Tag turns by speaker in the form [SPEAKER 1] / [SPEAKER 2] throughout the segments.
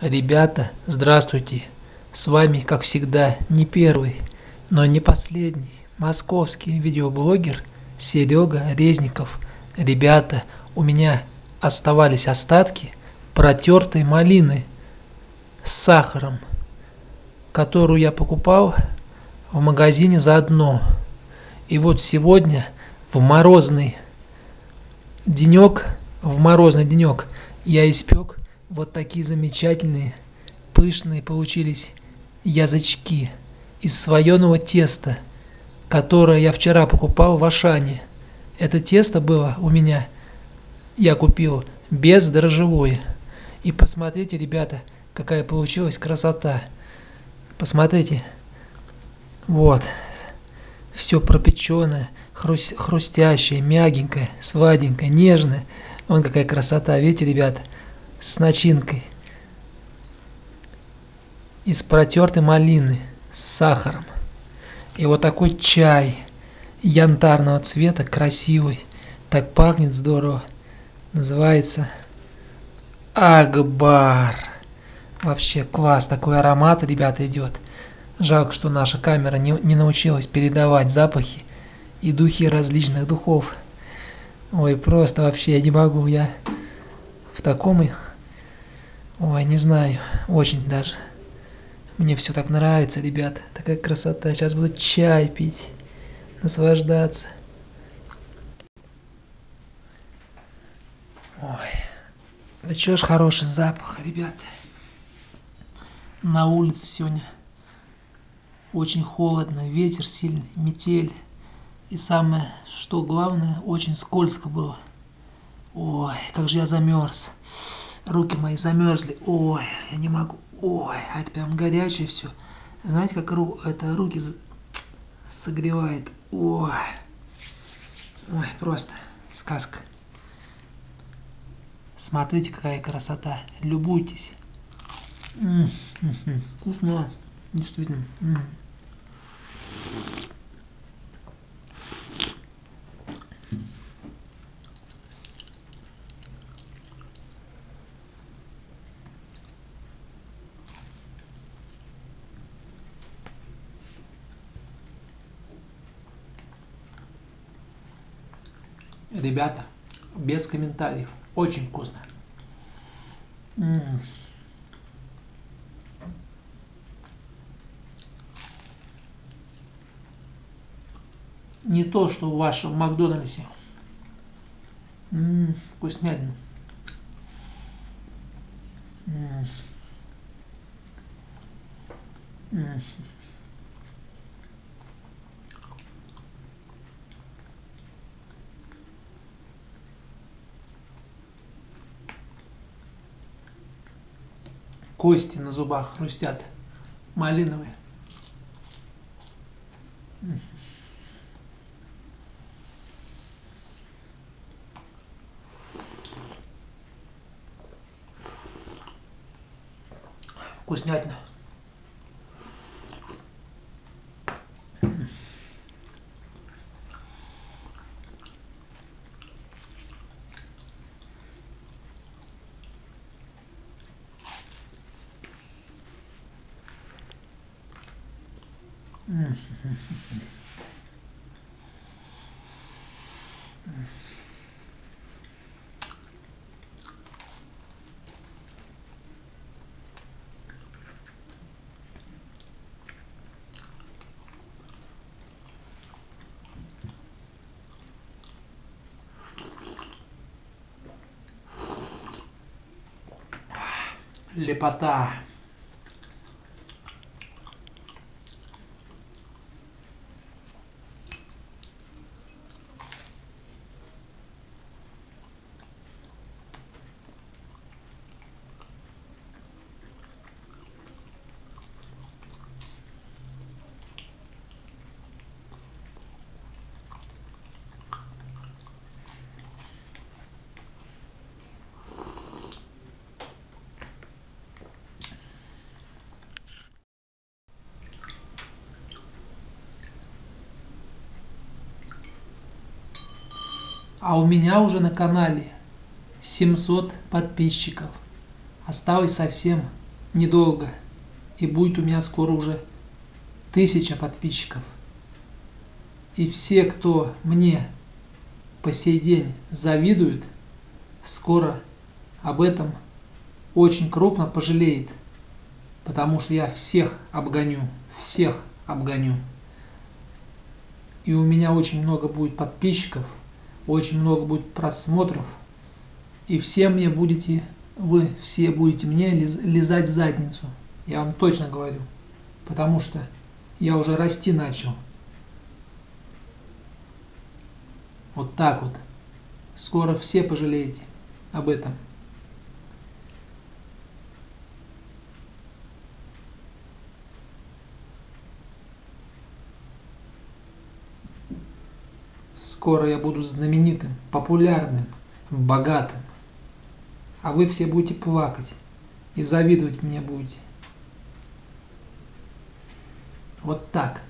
[SPEAKER 1] Ребята, здравствуйте! С вами, как всегда, не первый, но не последний московский видеоблогер Серега Резников. Ребята, у меня оставались остатки протертой малины с сахаром, которую я покупал в магазине заодно. И вот сегодня в морозный денек, в морозный денек я испек вот такие замечательные, пышные получились язычки из слоеного теста, которое я вчера покупал в Ашане. Это тесто было у меня, я купил бездрожжевое. И посмотрите, ребята, какая получилась красота. Посмотрите. Вот. Все пропеченное, хруст, хрустящее, мягенькое, сладенькое, нежное. Вон какая красота, видите, ребята? С начинкой из протертой малины с сахаром. И вот такой чай янтарного цвета, красивый, так пахнет здорово. Называется Акбар. Вообще класс, такой аромат, ребята, идет. Жалко, что наша камера не, не научилась передавать запахи и духи различных духов. Ой, просто вообще я не могу, я в таком Ой, не знаю, очень даже. Мне все так нравится, ребят. Такая красота. Сейчас буду чай пить, наслаждаться. Ой, да чё ж хороший запах, ребят. На улице сегодня очень холодно, ветер сильный, метель. И самое, что главное, очень скользко было. Ой, как же я замерз. Руки мои замерзли. Ой, я не могу. Ой, это прям горячее все. Знаете, как ру это руки согревает. Ой. Ой, просто сказка. Смотрите, какая красота. Любуйтесь. М -м -м Вкусно. Действительно. Ребята, без комментариев. Очень вкусно. М -м -м. Не то, что в вашем Макдональдсе. М-м, вкуснятина. М-м. Кости на зубах хрустят. Малиновые. Вкуснятина. Лепота. А у меня уже на канале 700 подписчиков. Осталось совсем недолго, и будет у меня скоро уже тысяча подписчиков. И все, кто мне по сей день завидует, скоро об этом очень крупно пожалеет, потому что я всех обгоню, всех обгоню. И у меня очень много будет подписчиков, очень много будет просмотров, и все мне будете, вы все будете мне лизать задницу. Я вам точно говорю, потому что я уже расти начал. Вот так вот. Скоро все пожалеете об этом. Скоро я буду знаменитым, популярным, богатым. А вы все будете плакать и завидовать мне будете. Вот так.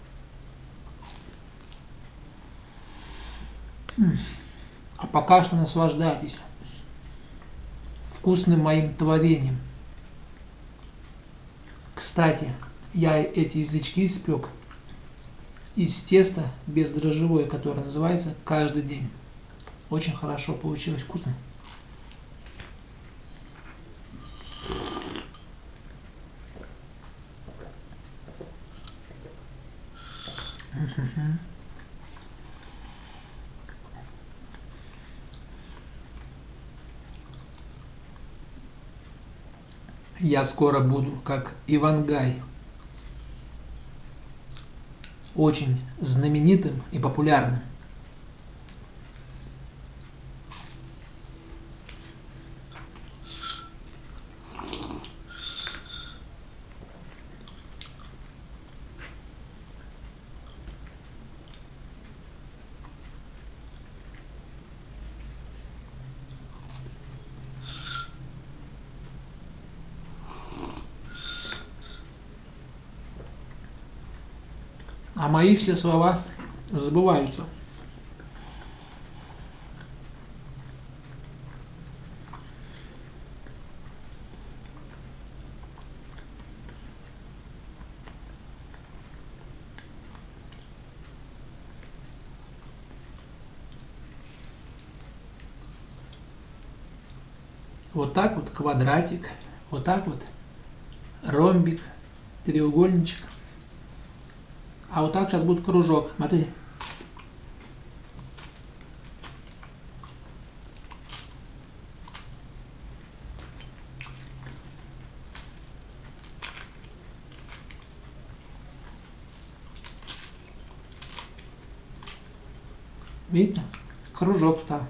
[SPEAKER 1] А пока что наслаждайтесь вкусным моим творением. Кстати, я эти язычки испек из теста бездрожжевое, которое называется каждый день. Очень хорошо получилось, вкусно. Я скоро буду как Ивангай, очень знаменитым и популярным. А мои все слова забываются. Вот так вот квадратик, вот так вот ромбик, треугольничек. А вот так сейчас будет кружок. Смотри. Видите? Кружок стал.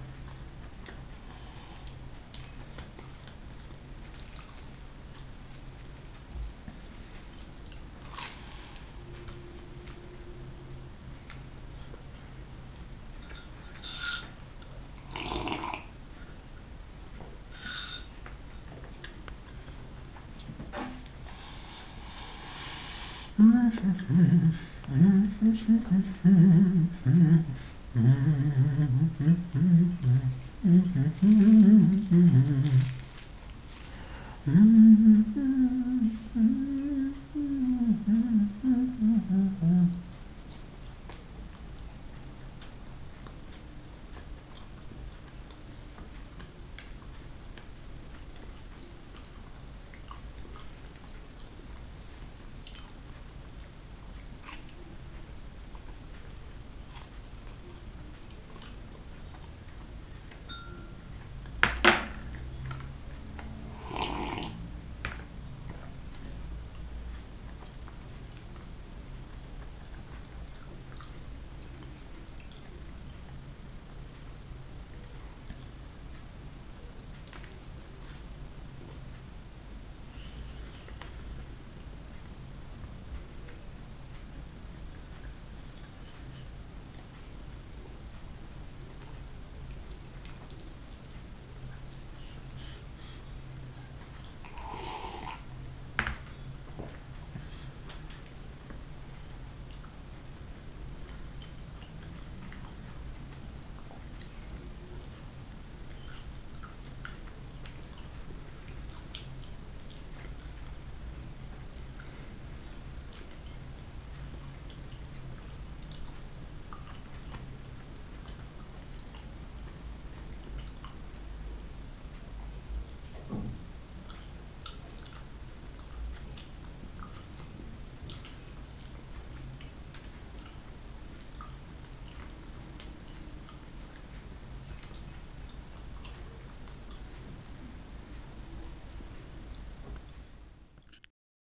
[SPEAKER 1] Mm-hmm.